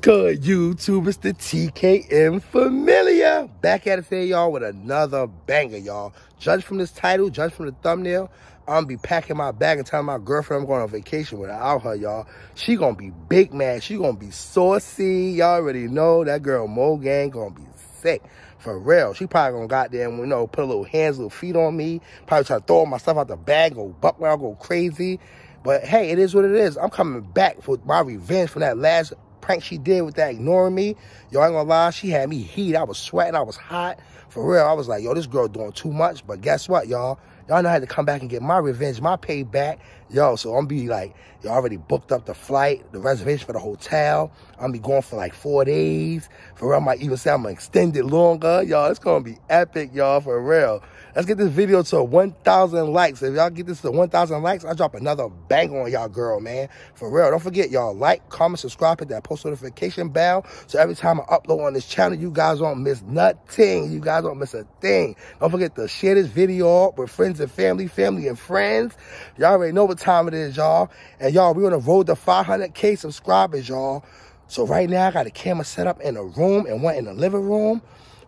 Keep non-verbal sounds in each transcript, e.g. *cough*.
Good, YouTube? It's the TKM Familia. Back at it today, y'all, with another banger, y'all. Judge from this title, judge from the thumbnail. I'm be packing my bag and telling my girlfriend I'm going on vacation without her, y'all. She gonna be big mad. She gonna be saucy. Y'all already know that girl Mo Gang gonna be sick. For real. She probably gonna goddamn, you know, put a little hands, little feet on me. Probably try to throw my stuff out the bag, go buck around, go crazy. But hey, it is what it is. I'm coming back for my revenge from that last prank she did with that ignoring me, I ain't gonna lie, she had me heat. I was sweating, I was hot. For real, I was like, yo, this girl doing too much. But guess what, y'all? Y'all know I had to come back and get my revenge, my payback. Yo, so I'm be like, y'all already booked up the flight, the reservation for the hotel. I'm be going for like four days. For real, I might even say I'm gonna extend it longer. Y'all, it's gonna be epic, y'all, for real. Let's get this video to 1,000 likes. If y'all get this to 1,000 likes, I'll drop another bang on y'all girl, man. For real. Don't forget, y'all, like, comment, subscribe, hit that post notification bell. So every time I upload on this channel, you guys don't miss nothing. You guys don't miss a thing. Don't forget to share this video with friends and family, family and friends. Y'all already know what time it is, y'all. And y'all, we're on the road to 500K subscribers, y'all. So right now, I got a camera set up in a room and one in the living room.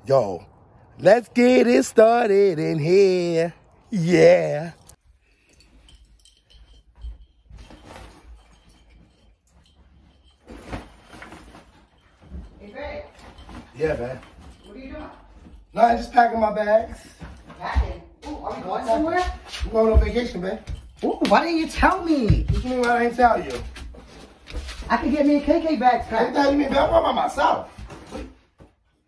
Yo, Let's get it started in here. Yeah. Hey, babe. Yeah, man. What are you doing? No, I'm just packing my bags. Packing. Ooh, are we going somewhere? I'm going on vacation, man. Ooh, why didn't you tell me? What you mean why I ain't tell you? I could get me a KK bags I packed. tell you, man, I'm by myself.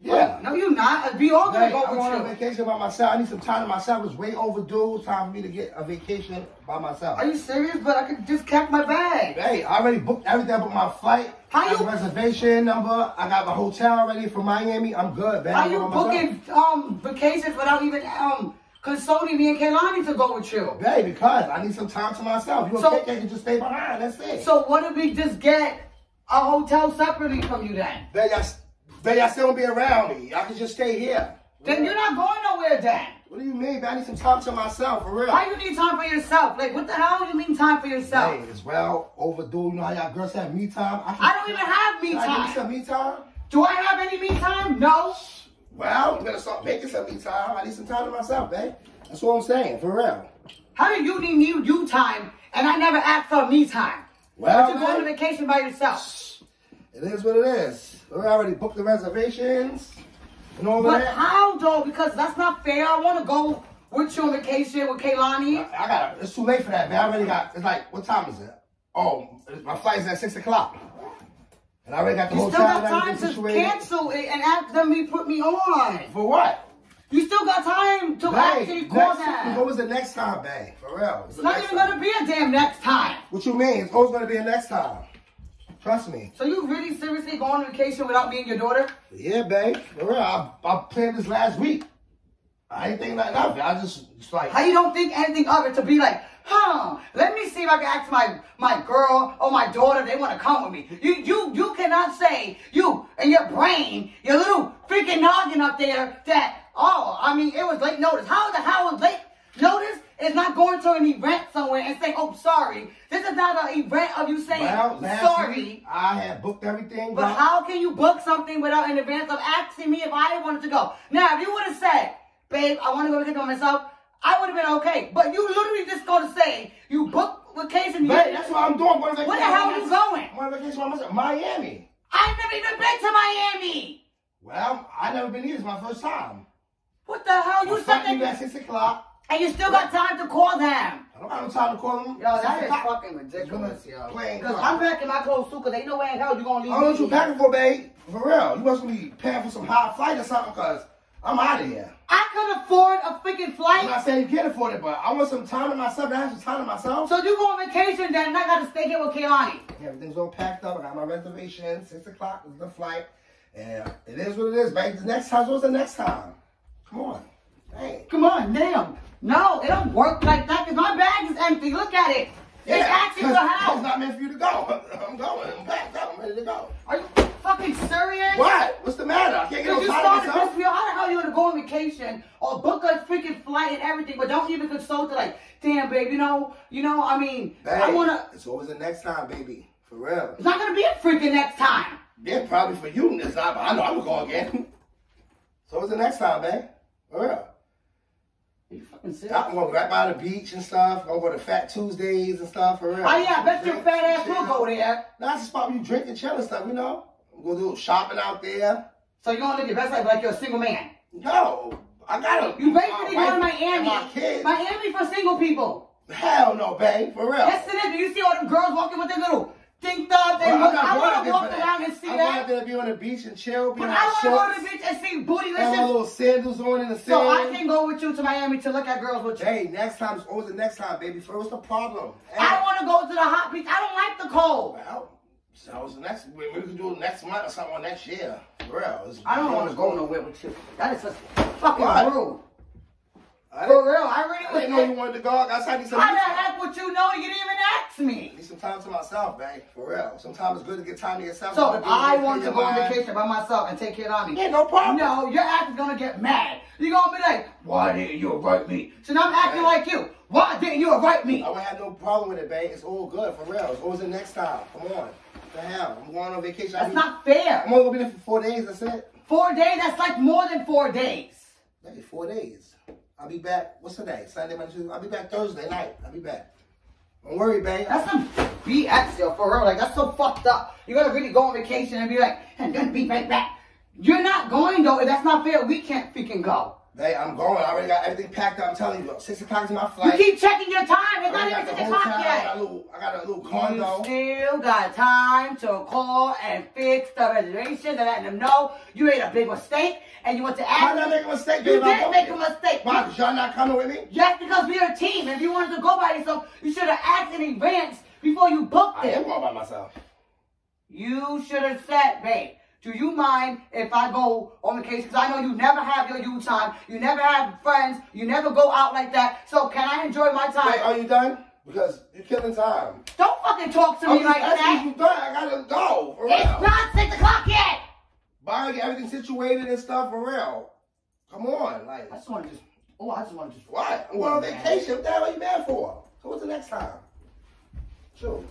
Yeah. No, you're not. We all gonna Hey, go I'm going on with you. vacation by myself. I need some time to myself. It's way overdue. Time for me to get a vacation by myself. Are you serious? But I could just pack my bag. Hey, I already booked everything. I booked my flight. How you- reservation number. I got my hotel already from Miami. I'm good, man. Are you by myself. booking um vacations without even um consulting me and Kaylani to go with you? Hey, because I need some time to myself. You So- so, can just stay behind. That's it. So what if we just get a hotel separately from you then? Then y'all, then y'all still don't be around me. Y'all can just stay here. Then you're not going nowhere then. What do you mean, man? I need some time to myself, for real. Why you need time for yourself? Like what the hell do you mean time for yourself? Hey, it's well overdue. You know how y'all girls have me time? can- I don't even have me Can I give time. you some me time? Do I have any me time? No. Well, you better start making some me time. I need some time to myself, man. That's what I'm saying, for real. How do you need you, you time and I never asked for me time? Well, but you're going on vacation by yourself. it is what it is. We already booked the reservations and all But that. how though? Because that's not fair. I want to go with you on vacation with Kaylani. I got It's too late for that, man. I already got. It's like, what time is it? Oh, my flight's at six o'clock. And I already got the You hotel still got time to situated. cancel it and ask them to put me on. For what? You still got time to actually call them. What was the next time, babe? For real. It's not even gonna be a damn next time. What you mean? It's always gonna be a next time. Trust me. So you really seriously going on vacation without being your daughter? Yeah, babe. For real. I, I planned this last week. I ain't think nothing of it. I just, it's like, How you don't think anything of it to be like, huh? Let me see if I can ask my my girl or my daughter they want to come with me. You you you cannot say you and your brain, your little freaking noggin up there that oh I mean it was late notice. How the hell was late Is not going to an event somewhere and say, "Oh, sorry." This is not an event of you saying well, sorry. week, I had booked everything. But how can you book something without in advance of asking me if I wanted to go? Now, if you would have said, babe, I want to go vacation by myself, I would have been okay. But you literally just go to say you book vacation. You, Babe, that's what I'm doing. On Where the hell are you going? I'm on vacation myself. Miami. I've never even been to Miami. Well, I never been here. It's my first time. What the hell? You My said that, at six o'clock. And you still got time to call them. I don't have time to call them. Yo, that Six fucking ridiculous, yo. Because. I'm packing my clothes too, because ain't no way in hell you going to leave I don't know what you packing for, babe. For real. You must be paying for some high flight or something, because I'm out of here. I could afford a freaking flight. I'm not saying you can't afford it, but I want some time to myself. I have some time to myself. So you go on vacation then, and I got to stay here with Kehlani. Everything's all packed up. I got my reservation. Six o'clock is the flight. And it is what it is, babe. The next time, what's the next time? Come on. Hey. Come on, damn. No, it don't work like that because my bag is empty. Look at it. It's asking house. It's not meant for you to go. I'm going. I'm up. I'm ready to go. Are you fucking serious? What? What's the matter? I can't get no you started this video. How the hell you gonna go on vacation or book a freaking flight and everything, but don't even consult it? Like, damn, babe, you know, you know. I mean, I Babe, wanna. It's always the next time, baby. For real. It's not gonna be a freaking next time. Yeah, probably for you this time, but I know I'm gonna go again. *laughs* so what's the next time, babe? For real. You fucking serious? I'm gonna go right by the beach and stuff. Go to Fat Tuesdays and stuff for real. Oh yeah, I bet your fat ass will go there. That's a spot where you drink and chill and stuff, you know? I'm gonna do shopping out there. So you're gonna live your best life like you're a single man. No, I gotta. You basically going to Miami. My kids. Miami for single people. Hell no, babe, for real. Yes, it is. Do you see all them girls walking with their little ding dong? They Well, look. I'm not I want to walk around and see I'm that. out there to be on the beach and chill, be But in I want to go to the beach and see booty. have my little sandals on in the sand. So I can go with you to Miami to look at girls with you. Hey, next time is always the next time, baby. For what's the problem? Hey, I don't want to go to the hot beach. I don't like the cold. Well, so next. We we can do it next month or something or next year. For real. I don't want to go nowhere with you. That is just fucking Why? rude. For real, I I really didn't know you wanted to go. I got need some. How the would you know? You didn't even ask I me. need some time to myself, babe. For real. Sometimes it's good to get time to yourself. So I want to go your on vacation by myself and take care of me, Yeah, no problem. no, your ass is gonna get mad. You're gonna be like, why didn't you invite me? So now I'm acting like you. Why didn't you invite me? I would have no problem with it, babe. It's all good, for real. It's always the next time. Come on. What the hell? I'm going on vacation. I That's not fair. I'm only gonna be there for four days. That's it. Four days, that's like more than four days. Maybe four days. I'll be back. What's today? Sunday, Monday, Tuesday. I'll be back Thursday night. I'll be back. Don't worry, babe. That's some BS, yo, for real. Like, that's so fucked up. You gotta really go on vacation and be like, and then be right back. You're not going, though. If that's not fair, we can't freaking go. Babe, I'm going. I already got everything packed up. I'm telling you, six o'clock is my flight. You keep checking your time. I It's not even six o'clock hotel. I got, a little, I got a little You condo. still got time to call and fix the reservation and let them know you made a big mistake and you want to ask. Why ask. not make a mistake, You? I did make a mistake. Why? Because y'all not coming with me? Just because we're a team. If you wanted to go by yourself, you should have asked in advance before you booked it. I am going by myself. You should have said, babe, do you mind if I go on the case? Because I know you never have your you time. You never have friends. You never go out like that. So can I enjoy my time? Wait, are you done? Because you're killing time. Don't fucking talk to I'm me just like that. you done. I gotta go. For It's real. not six o'clock yet. Buying everything situated and stuff for real. Come on, like I just want to just. Oh, I just want to just. what? I'm going on vacation. What the hell are you mad for? So what's the next time? Sure.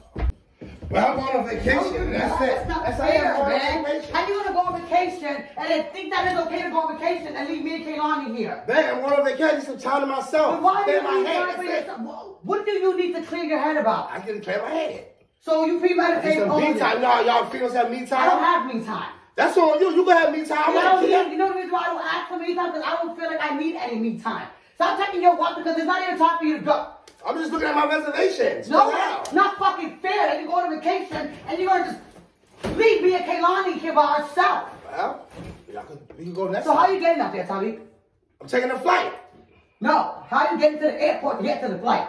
Well, I'm going on vacation. That's it. That's not That's how fair, man. How you gonna go on vacation and then think that it's okay to go on vacation and leave me and Kaylani here? Man, I'm on vacation. Some time to myself. But why do you my need head. time for yourself? What- do you need to clear your head about? I can clear my head. So you premeditate all me time. No, y'all females have me time. I don't have me time. That's on you. You can have me time. You know, I you, can't. you know the reason why I don't ask for me time? Because I don't feel like I need any me time. Stop taking your walk because there's not even time for you to go. I'm just looking at my reservations. No, out. not fucking fair that you go on vacation and you're gonna just leave me and Kaylani here by ourselves. Well, we can go next So how are you getting up there, Tommy? I'm taking a flight. No, how are you getting to the airport to get to the flight?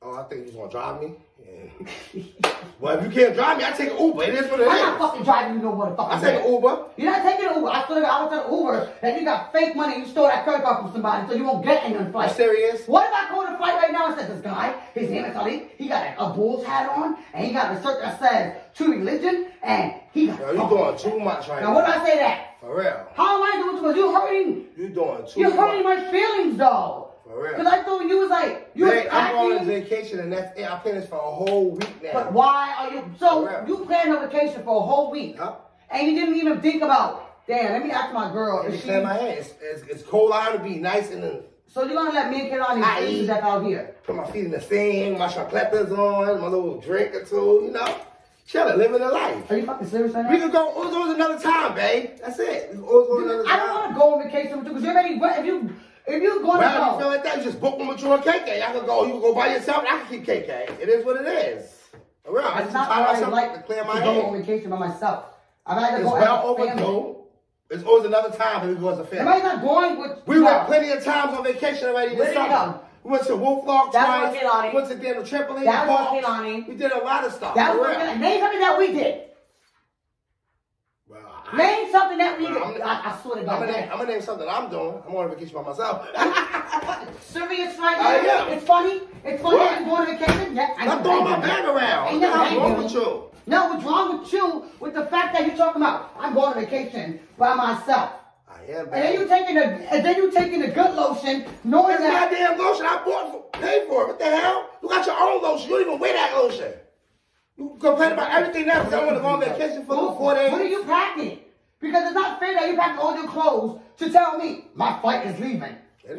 Oh, I think you gonna drive me? Yeah. *laughs* well, if you can't drive me, I take an Uber. It is what it I'm not fucking driving you no motherfucking I take an Uber. You're not taking an Uber. I still got was at Uber that you got fake money you stole that credit card from somebody so you won't get any on the You flight. serious? What if I go the flight right now and said this guy, his name is Ali, he got a, a bull's hat on and he got a shirt that says true religion and he got Yo, you doing too much right Now now. what do I say that? For real. How am I doing too much? you're hurting You're doing too you're much. hurting my feelings though. For real. Because I thought you was like you was Hey, I'm on vacation and that's it. I this for a whole week now. But why are you so you planned a vacation for a whole week Yup. and you didn't even think about damn, let me ask my girl if she my head. It's, it's, it's cold out to be nice and then so you're gonna let me and I freeze eat. that out here. put my feet in the sand, wash my peppers on, my little drink or two, you know. Chilling, living the life. Are you fucking serious right now? We can go always another time, babe. That's it. We can always go another I time. don't want to go on vacation with you because you're already wet. if you if you're Well, if to you feel go. like that, you just book one with you and KK. I can go. You can go by yourself. I can keep KK. It is what it is. Real. I just not tie what I myself like to clear my go on vacation by myself. I'd rather It's go well overdue. It's always another time that we go as a Am I not going with? We went plenty of times on vacation already Where this summer. go? We went to Wolf That's twice. where Kehlani- Went to Daniel Trampoline That was. Kehlani- We did a lot of stuff. That was what, name something that we did. I- Name something that we did. I'm- I, I swear to I'm God. gonna, name, I'm gonna name something I'm doing. I'm on vacation by myself. *laughs* Serious right I am. It's funny. It's funny What? that you're going on vacation. Yeah, I I'm throwing my bag around. Ain't What's nothing wrong I with you? No, what's wrong with you with the fact that you're talking about I'm going on vacation by myself. I am, And then you taking the and then you taking the good lotion, knowing It's that goddamn lotion I bought for, paid for it. What the hell? You got your own lotion. You don't even wear that lotion. You complain about everything now because I want to go on vacation for four days. What are you packing? Because it's not fair that you packed all your clothes to tell me my flight is leaving.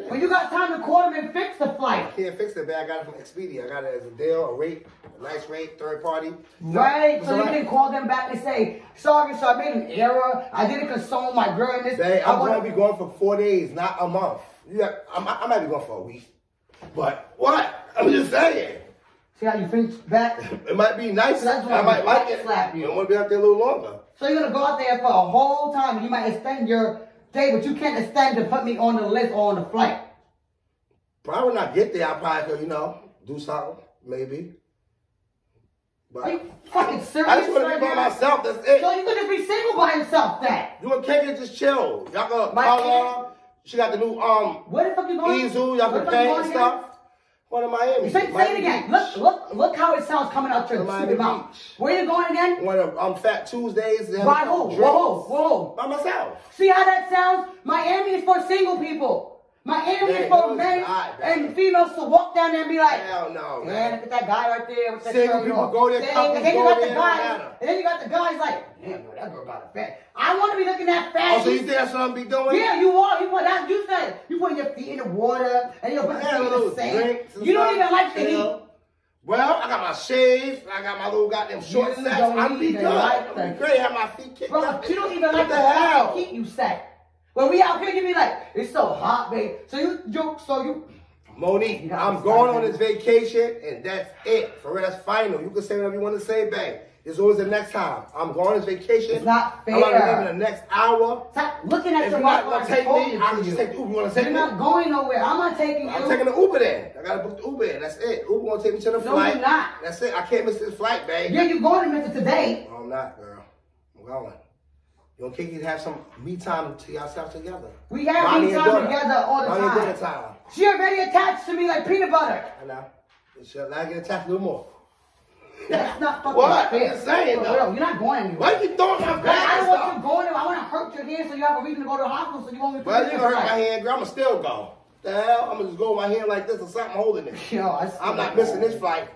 When you got time to call them and fix the flight. Can't fix it, man. I got it from Expedia. I got it as a deal, a rate, a nice rate, third party. Right, It's so you right. can call them back and say, sorry, so I made an error. I didn't console my girl in this. I I'm going to be going for four days, not a month. You got, I, might- I might be going for a week. But what? *laughs* I'm just saying. See how you finish back? It might be nice. That's I might like it. slap you. I want to be out there a little longer. So you're gonna go out there for a whole time and you might extend your day, but you can't extend to put me on the list or on the flight. Probably not get there, I probably could, you know, do something, maybe. But Are you fucking serious? I just want to be by myself. That's it. So you could just be single by yourself then. You and Kenya just chill. Y'all go My color. She got the new um Where the fuck you going? easel. Y'all can you and stuff. One of Miami. Say, say it again. Beach. Look, look, look how it sounds coming out your Miami mouth. Beach. Where you going again? One of um Fat Tuesdays. By who? drinks. Whoa, whoa. By myself. See how that sounds? Miami is for single people. Miami Man, is for men not, and females to walk down there and be like, Hell no, Man, man. look at that guy right there with that Single people on. go there, Then- couples and then you got the guys, and then you got the guys like, damn, bro, that girl got a fat. I want to be looking at fat. Oh, so you think that's what I'm be doing? Yeah, you are. You put that. You said you putting your feet in the water and you're putting your feet in the sand. You don't even like the heat. Well, I got my shades. I got my little goddamn short sets. I'm be good. like I'm great. Have my feet kicked Bro, up. you don't even like the, hell? heat you set. When we out here, you be like, it's so hot, babe. So you, you, so you. Monique, You I'm going on this vacation, and that's it. For real, that's final. You can say whatever you want to say, babe. It's always the next time. I'm going on this vacation. It's not fair. I'm gonna fair. leave in the next hour. Stop looking at If your you're not gonna take me, I to can just take the Uber. You wanna take You're me? not going nowhere. I'm not taking you. I'm taking the Uber then. I gotta book the Uber. in. That's it. Uber gonna take me to the No, flight. you're not. That's it. I can't miss this flight, babe. Yeah, you're going to miss it today. No, I'm not, girl. I'm going. You and Kiki have some me time to yourself together. We have Mommy me time together all the Mommy time. time. She already attached to me like peanut butter. I know. Shall I get attached a little more? That's not fucking What? I'm fair. just saying, For though. real, You're not going anywhere. Why you throwing my I don't want you going there. I want to hurt your hand so you have a reason to go to the hospital so you won't be Well, you gonna hurt my hand, girl. I'ma still go. The hell? I'm gonna just go with my hand like this or something holding it. Yo, I I'm not missing this flight.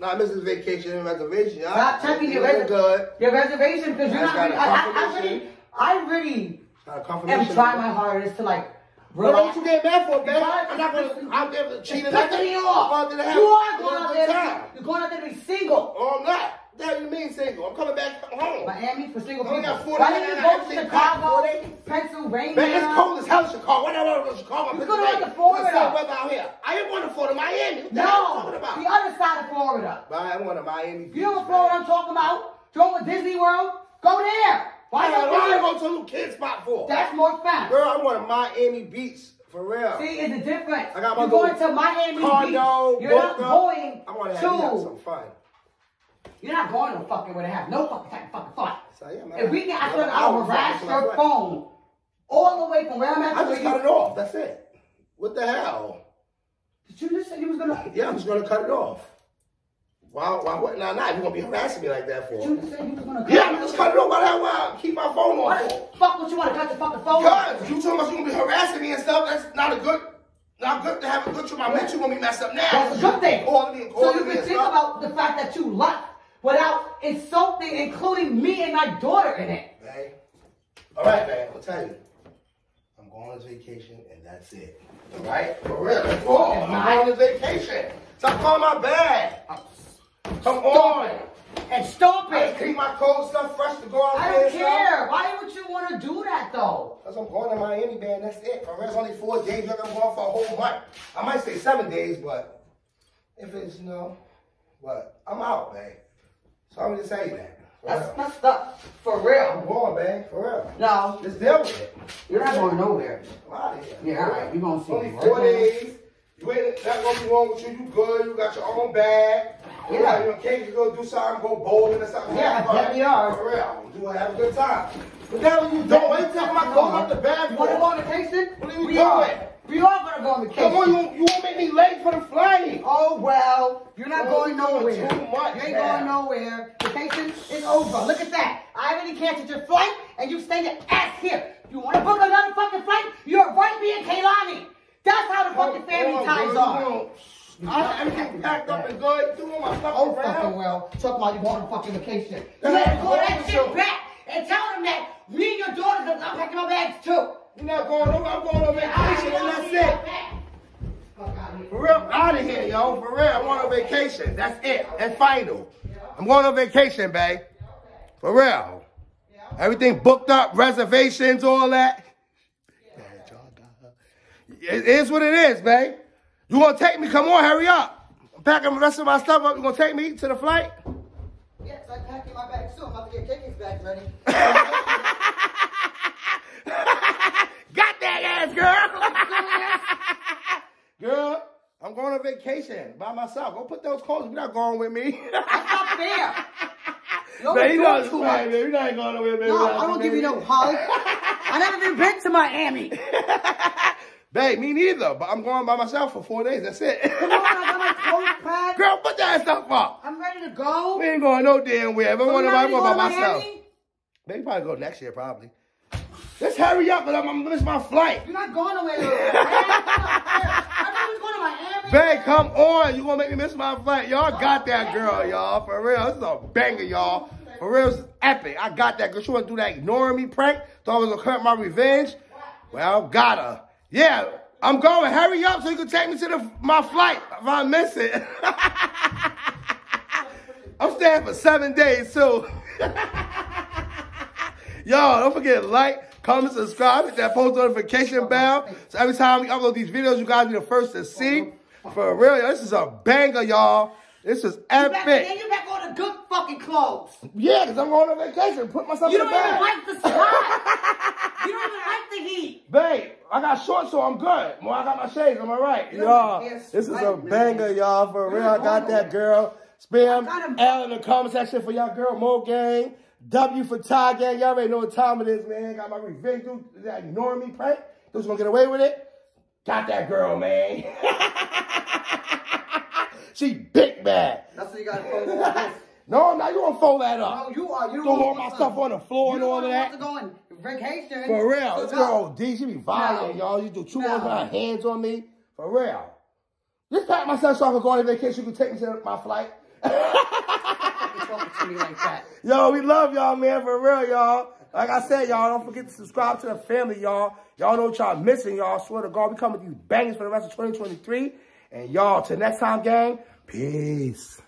Not missing this vacation and reservation. y'all. Stop checking your, res- good. your reservation because you're not. Really, a I, I, I confirmation. really, I really am trying my hardest to like Well, relax. what you getting mad for, man? I'm not gonna out there to cheat It's and pissing me I'm off. out there to have You are going out there. time. To, you're going out there to be single. Oh, I'm not. That you mean single? I'm coming back home. Miami for single people. got 40 Why didn't you go to Chicago, packed, 40. Pennsylvania? Man, it's cold as hell in Chicago. What the hell is Chicago? You Pennsylvania. could've went to Florida. The weather out here. I ain't going to Florida, Miami. What the you No, talking about? the other side of Florida. Man, I want to Miami Beach. You know what Florida I'm talking about? Going with Disney World? Go there. Why do I go go to a little kid spot for? That's more fun. Girl, I'm going to Miami Beach for real. See, it's the difference. I got my You're going to Miami condo, Beach. You're not going I want to have, some fun. You're not going to fucking where they have no fucking type of fucking fun. So, yeah, man. If we can, I Yeah, feel like I I'll harass your phone all the way from where I'm at I just cut you. it off. That's it. What the hell? Did you just say you was gonna? Yeah, I'm just gonna cut it off. Why? Why? What? Nah, nah. You gonna be harassing me like that for? you say you was gonna? Yeah, I'm just cut it off. Why? Why? Keep my phone on. What the fuck? What you want to cut the fucking phone? Cause you told us you gonna be harassing me and stuff. That's not a good. Not good to have a good trip. My mental gonna be messed up now. That's a good thing. Calling me So you can think stuff. about the fact that you left without insulting, including me and my daughter in it. Hey. All right, man. I'll tell you. I'm going on vacation and that's it. All right? For real. All. I'm going on vacation. Stop calling my bag. Come on. And stop it. I it. keep my cold stuff fresh to go out I don't and stuff. care. Why would you want to do that though? Because I'm going to Miami, man. That's it. Real, it's only four days. Like I'm going for a whole month. I might say seven days, but if it's, you know, but I'm out, man. So I'm just saying that. For That's real. messed up. For real. I'm going, man. For real. No, Just deal with it. you're not going nowhere. I'm out of here. Yeah, all right. You gonna see Only me, four right? days. You ain't not gonna be wrong with you. You good. You got your own bag. Yeah. You okay? You go do something. Go bowling or something. Yeah, yeah, we are. For real. Do have a good time. But then when you don't, you taking my clothes out the bag You for? wanna go on vacation? What are you we doing? are. We are gonna go on vacation. Come on, you, you won't make me late for the flight. Oh well, you're not Oh, going nowhere. too much you ain't now. going nowhere. Vacation is over. Look at that. I already canceled your flight, and you staying your ass here. You want to book another fucking flight? You're right, and Kaylani. That's how the oh, fucking family Oh, ties oh, are. Oh. You know, I got everything packed up and good. Doing my stuff Oh, around? fucking well. Talk about you going on fucking vacation. You better call that shit back and tell them that me and your daughter, because I'm packing my bags too. You're not going over. I'm going on vacation and that's it. Fuck out here. For real, I'm out of here, yo. For real, I'm on a vacation. That's it. And final. I'm going on vacation, babe. For real. Everything booked up, reservations, all that. It is what it is, babe. You gonna take me? Come on, hurry up. I'm packing the rest of my stuff up. You gonna take me to the flight? Yes, I'm packing my bags too. I'm about to get Kiki's bags ready. *laughs* Got that ass, girl. *laughs* girl, I'm going on vacation by myself. Go put those clothes. You're not going with me. That's not fair. You're *laughs* Man, you doing know too much. I'm man. You're not going with me. No, I don't give you no hug. I never even been to Miami. Babe, me neither. But I'm going by myself for four days. That's it. Come on, I got my clothes packed. Girl, put that stuff up. I'm ready to go. We ain't going no damn where. If I want to, I ready to go by myself. Maybe probably go next year, probably. Let's hurry up, but I'm, I'm gonna miss my flight. You're not going nowhere. I thought we was going to Miami. Babe, come on. You gonna make me miss my flight. Y'all got that girl, y'all. For real. This is a banger, y'all. For real, this is epic. I got that girl. She wanna do that ignoring me prank. Thought I was gonna cut my revenge. Well, got her. Yeah, I'm going. Hurry up so you can take me to the my flight if I miss it. I'm staying for seven days too. *laughs* Y'all, don't forget to like, comment, subscribe, hit that post notification bell. So every time we upload these videos, you guys be the first to see. For real, this is a banger, y'all. This is You back, then you back on the good fucking clothes. Yeah, because I'm going on vacation. Put myself You in don't even bag. like the spot. *laughs* you don't even like the heat. Babe, I got shorts, so I'm good. Well, I got my shades. Am I right? You Y'all, don't this is a banger, y'all. For real, I got that girl. Spam L in the comment section for y'all girl Mo Gang. W for Ty Gang. Y'all already know what time it is, man. Got my revenge. Dude, that ignoring me prank. Who's gonna get away with it? Got that girl, man. *laughs* she big bad. That's what you gotta fold like this. No, now you gonna fold that up. No, you are. You don't Throw all my stuff on the floor and all of that. Don't to go on vacation. For real, this girl D, she be violent, No. y'all. You do two No. ones hands on me. For real. Just pack myself so I can go on vacation. You can take me to my flight. You talking to me like. *laughs* Yo, we love y'all, man. For real, y'all. Like I said, y'all, don't forget to subscribe to the family, y'all. Y'all know what y'all missing, y'all. Swear to God, we coming with these bangers for the rest of 2023. And y'all, till next time, gang, peace.